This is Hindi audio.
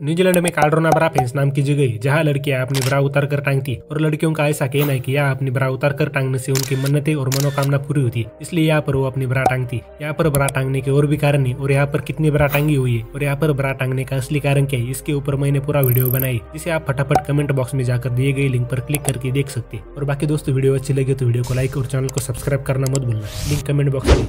न्यूजीलैंड में कार्डोना ब्रा फेंस नाम की जगह जहाँ लड़कियाँ अपनी ब्रा उतार कर टांगती और लड़कियों का ऐसा कहना है कि यहाँ अपनी ब्रा उतार कर टांगने से उनकी मन्नतें और मनोकामना पूरी होती इसलिए यहाँ पर वो अपनी ब्रा टांगती यहाँ पर ब्रा टांगने के और भी कारण है और यहाँ पर कितनी ब्रा टांगी हुई है और यहाँ पर ब्रा टांगने का असली कारण क्या है, इसके ऊपर मैंने पूरा वीडियो बनाई जिसे आप फटाफट कमेंट बॉक्स में जाकर दिए गए लिंक पर क्लिक करके देख सकते और बाकी दोस्तों, वीडियो अच्छी लगे तो वीडियो को लाइक और चैनल को सब्सक्राइब करना मत भूलना। लिंक कमेंट बॉक्स में।